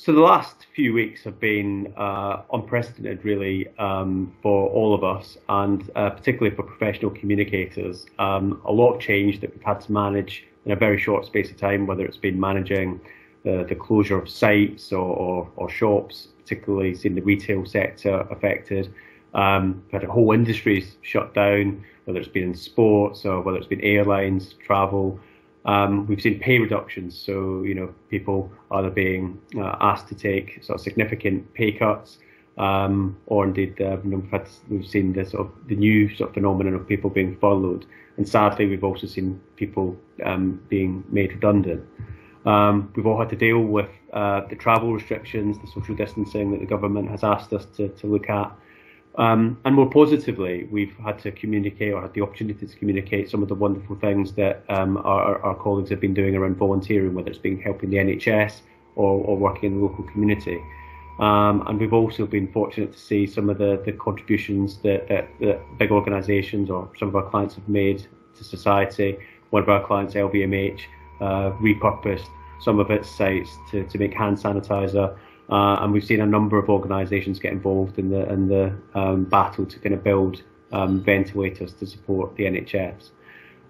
So the last few weeks have been uh, unprecedented, really, um, for all of us, and uh, particularly for professional communicators. Um, a lot of change that we've had to manage in a very short space of time, whether it's been managing the, the closure of sites or, or, or, shops, particularly seeing the retail sector affected. Um, had whole industries shut down, whether it's been in sports or whether it's been airlines, travel. Um, we've seen pay reductions, so you know people either being uh, asked to take sort of significant pay cuts, um, or indeed uh, we've seen the sort of the new sort of phenomenon of people being furloughed, and sadly we've also seen people um, being made redundant. Um, we've all had to deal with uh, the travel restrictions, the social distancing that the government has asked us to, to look at. Um, and more positively, we've had to communicate or had the opportunity to communicate some of the wonderful things that um, our, our, colleagues have been doing around volunteering, whether it's been helping the NHS or, or working in the local community. Um, and we've also been fortunate to see some of the, the contributions that, that, that big organisations or some of our clients have made to society. One of our clients, LVMH, uh, repurposed some of its sites to, to make hand sanitizer uh, and we've seen a number of organisations get involved in the in the um, battle to kind of build um, ventilators to support the NHS.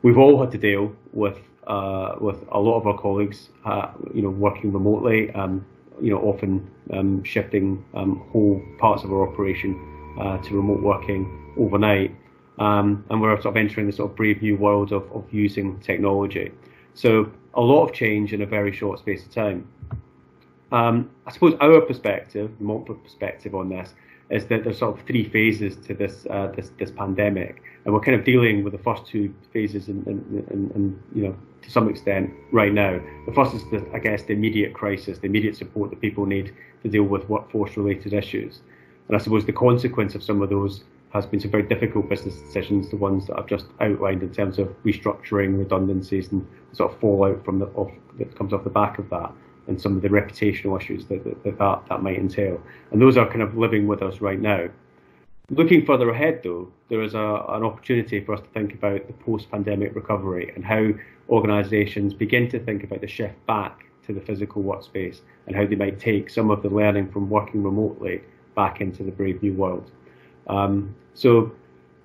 We've all had to deal with uh, with a lot of our colleagues, uh, you know, working remotely, um, you know, often um, shifting um, whole parts of our operation uh, to remote working overnight. Um, and we're sort of entering the sort of brave new world of, of using technology. So a lot of change in a very short space of time. Um, I suppose our perspective, the Montfort perspective on this, is that there's sort of three phases to this uh, this this pandemic, and we're kind of dealing with the first two phases, in, in, you know, to some extent right now. The first is, the, I guess, the immediate crisis, the immediate support that people need to deal with workforce-related issues, and I suppose the consequence of some of those has been some very difficult business decisions, the ones that I've just outlined in terms of restructuring, redundancies, and sort of fallout from the off, that comes off the back of that and some of the reputational issues that that, that that might entail. And those are kind of living with us right now. Looking further ahead, though, there is a, an opportunity for us to think about the post pandemic recovery and how organisations begin to think about the shift back to the physical workspace and how they might take some of the learning from working remotely back into the brave new world. Um, so,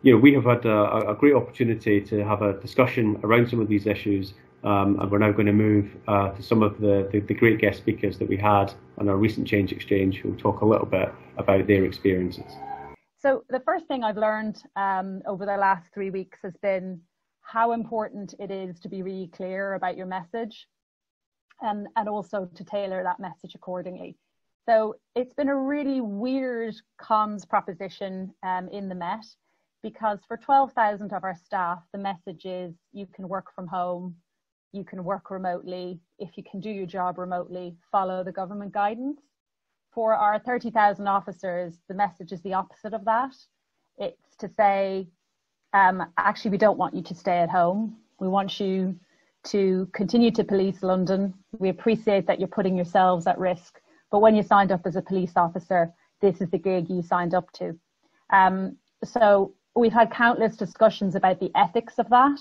you know, we have had a, a, great opportunity to have a discussion around some of these issues um, and we're now going to move uh, to some of the, the, the, great guest speakers that we had on our recent Change Exchange who will talk a little bit about their experiences. So, the first thing I've learned um, over the last three weeks has been how important it is to be really clear about your message and, and also to tailor that message accordingly. So, it's been a really weird comms proposition um, in the Met because for 12,000 of our staff, the message is you can work from home, you can work remotely. If you can do your job remotely, follow the government guidance. For our 30,000 officers, the message is the opposite of that. It's to say, um, actually, we don't want you to stay at home. We want you to continue to police London. We appreciate that you're putting yourselves at risk. But when you signed up as a police officer, this is the gig you signed up to. Um, so we've had countless discussions about the ethics of that.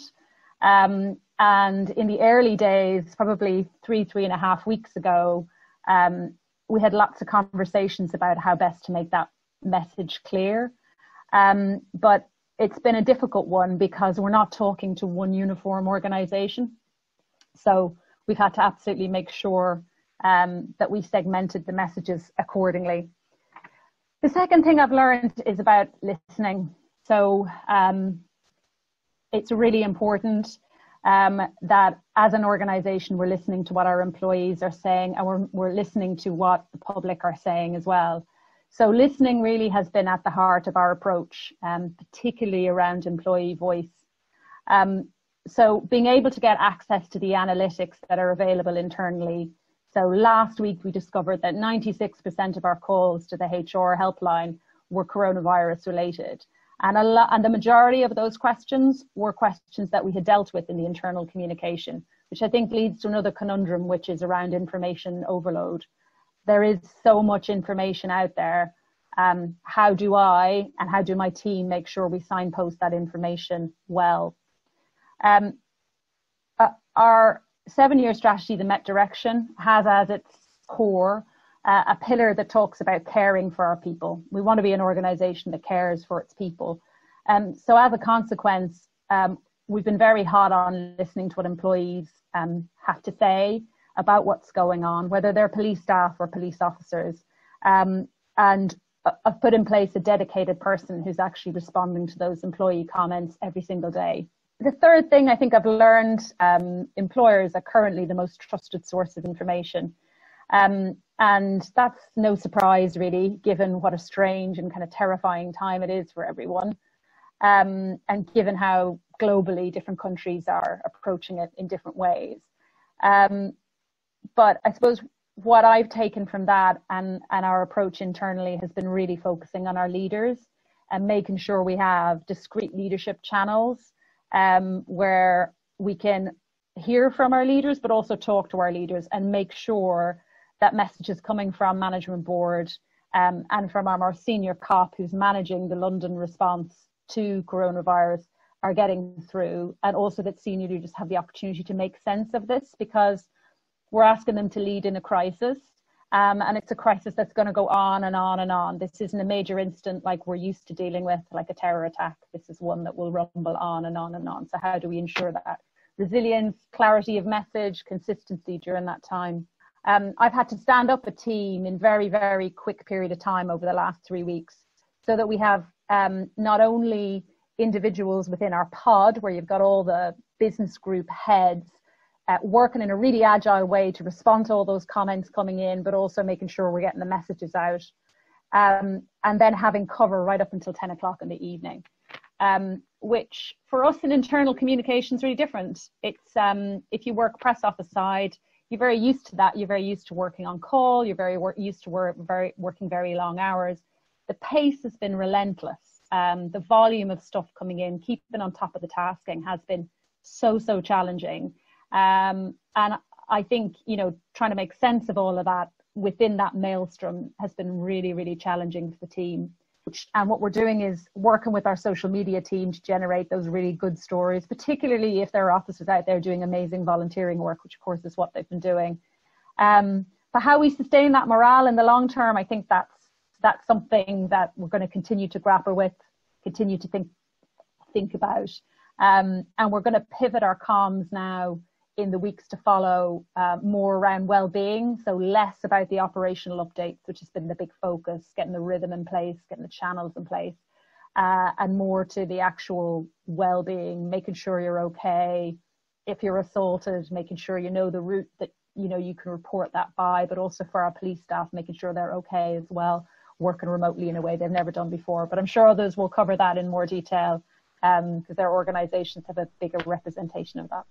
Um, and in the early days, probably three, three and a half weeks ago, um, we had lots of conversations about how best to make that message clear. Um, but it's been a difficult one because we're not talking to one uniform organization. So we've had to absolutely make sure um, that we segmented the messages accordingly. The second thing I've learned is about listening. So um, it's really important um, that as an organization, we're listening to what our employees are saying and we're, we're listening to what the public are saying as well. So listening really has been at the heart of our approach, um, particularly around employee voice. Um, so being able to get access to the analytics that are available internally. So last week we discovered that 96% of our calls to the HR helpline were coronavirus related. And, a lot, and the majority of those questions were questions that we had dealt with in the internal communication, which I think leads to another conundrum, which is around information overload. There is so much information out there. Um, how do I and how do my team make sure we signpost that information well? Um, uh, our seven year strategy, the Met Direction, has as its core uh, a pillar that talks about caring for our people. We want to be an organization that cares for its people. Um, so, as a consequence, um, we've been very hot on listening to what employees um, have to say about what's going on, whether they're police staff or police officers. Um, and I've put in place a dedicated person who's actually responding to those employee comments every single day. The third thing I think I've learned um, employers are currently the most trusted source of information. Um, and that's no surprise, really, given what a strange and kind of terrifying time it is for everyone. Um, and given how globally different countries are approaching it in different ways. Um, but I suppose what I've taken from that and, and our approach internally has been really focusing on our leaders and making sure we have discrete leadership channels um, where we can hear from our leaders, but also talk to our leaders and make sure that messages coming from management board um, and from our more senior cop who's managing the London response to coronavirus are getting through, and also that senior leaders have the opportunity to make sense of this because we're asking them to lead in a crisis. Um, and it's a crisis that's going to go on and on and on. This isn't a major incident like we're used to dealing with, like a terror attack. This is one that will rumble on and on and on. So, how do we ensure that resilience, clarity of message, consistency during that time? Um, I've had to stand up a team in very, very quick period of time over the last three weeks so that we have um, not only individuals within our pod, where you've got all the business group heads uh, working in a really agile way to respond to all those comments coming in, but also making sure we're getting the messages out. Um, and then having cover right up until 10 o'clock in the evening, um, which for us in internal communication is really different. It's um, if you work press office side, you're very used to that. You're very used to working on call. You're very wor- used to work very working very long hours. The pace has been relentless. Um, the volume of stuff coming in, keeping on top of the tasking, has been so so challenging. Um, and I think, you know, trying to make sense of all of that within that maelstrom has been really, really challenging for the team. And what we're doing is working with our social media team to generate those really good stories, particularly if there are officers out there doing amazing volunteering work, which of course is what they've been doing. Um, but how we sustain that morale in the long term, I think that's that's something that we're going to continue to grapple with, continue to think think about, um, and we're going to pivot our comms now in the weeks to follow uh, more around well-being. So less about the operational updates which has been the big focus getting the rhythm in place getting the channels in place uh, and more to the actual well-being making sure you're okay. If you're assaulted making sure you know the route that you know you can report that by but also for our police staff making sure they're okay as well working remotely in a way they've never done before. But i'm sure others will cover that in more detail because um, their organizations have a bigger representation of that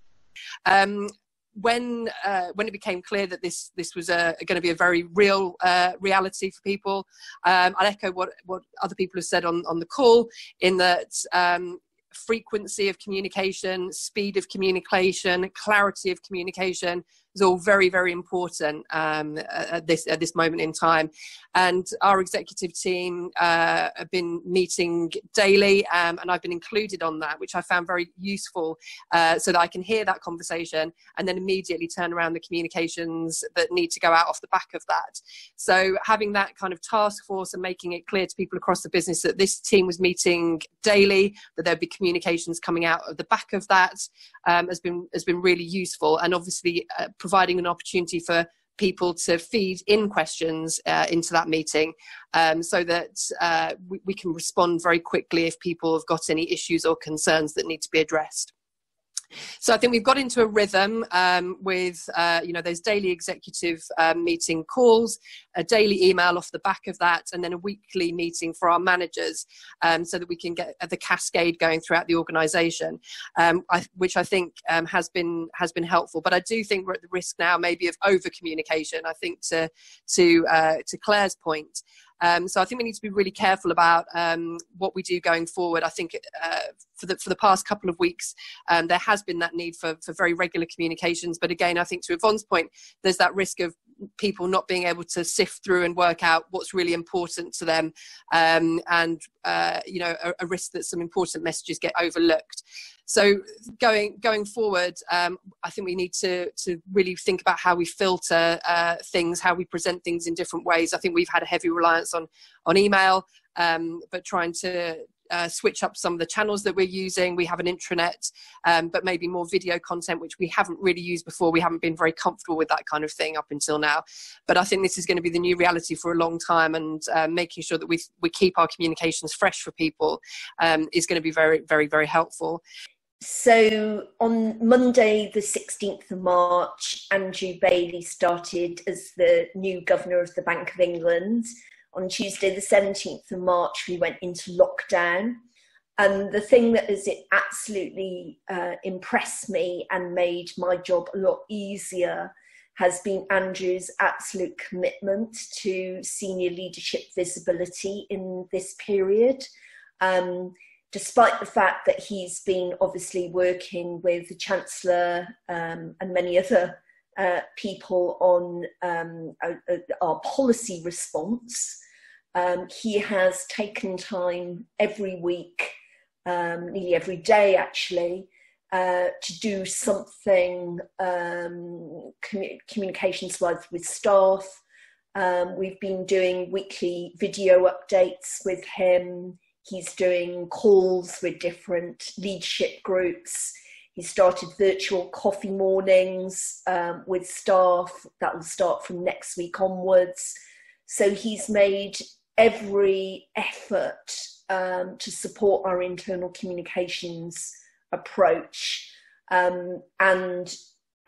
um, when uh, when it became clear that this this was going to be a very real uh, reality for people, um, I'll echo what what other people have said on on the call in that. Um, frequency of communication, speed of communication, clarity of communication is all very, very important um, at this at this moment in time. And our executive team uh, have been meeting daily, um, and I've been included on that, which I found very useful, uh, so that I can hear that conversation and then immediately turn around the communications that need to go out off the back of that. So having that kind of task force and making it clear to people across the business that this team was meeting daily, that there'd be communications coming out of the back of that, um, has been has been really useful, and obviously. Uh, providing an opportunity for people to feed in questions uh, into that meeting um, so that uh, we, we, can respond very quickly if people have got any issues or concerns that need to be addressed. So I think we've got into a rhythm um, with, uh, you know, those daily executive um, meeting calls, a daily email off the back of that, and then a weekly meeting for our managers um, so that we can get the cascade going throughout the organisation, um, which I think um, has been has been helpful. But I do think we're at the risk now maybe of over communication. I think to to uh, to Claire's point. Um, so I think we need to be really careful about um, what we do going forward. I think uh, for the for the past couple of weeks, um, there has been that need for for very regular communications. But again, I think to Yvonne's point, there's that risk of people not being able to sift through and work out what's really important to them, um, and uh, you know, a, a risk that some important messages get overlooked. So going going forward, um, I think we need to to really think about how we filter uh, things, how we present things in different ways. I think we've had a heavy reliance on on email, um, but trying to uh, switch up some of the channels that we're using. We have an intranet, um, but maybe more video content, which we haven't really used before. We haven't been very comfortable with that kind of thing up until now. But I think this is going to be the new reality for a long time, and uh, making sure that we we keep our communications fresh for people um, is going to be very, very, very helpful. So on Monday, the 16th of March, Andrew Bailey started as the new governor of the Bank of England on Tuesday, the 17th of March, we went into lockdown. And the thing that has absolutely uh, impressed me and made my job a lot easier has been Andrew's absolute commitment to senior leadership visibility in this period. Um, despite the fact that he's been obviously working with the Chancellor um, and many other uh, people on um, our policy response. Um, he has taken time every week, um, nearly every day actually, uh, to do something um, commu- communications wise with staff. Um, we've been doing weekly video updates with him. He's doing calls with different leadership groups. He started virtual coffee mornings um, with staff that will start from next week onwards. So he's made every effort um, to support our internal communications approach. Um, and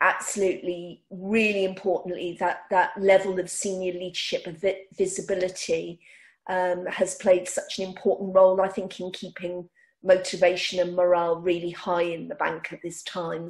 absolutely, really importantly, that, that level of senior leadership of visibility um, has played such an important role, I think, in keeping motivation and morale really high in the bank at this time.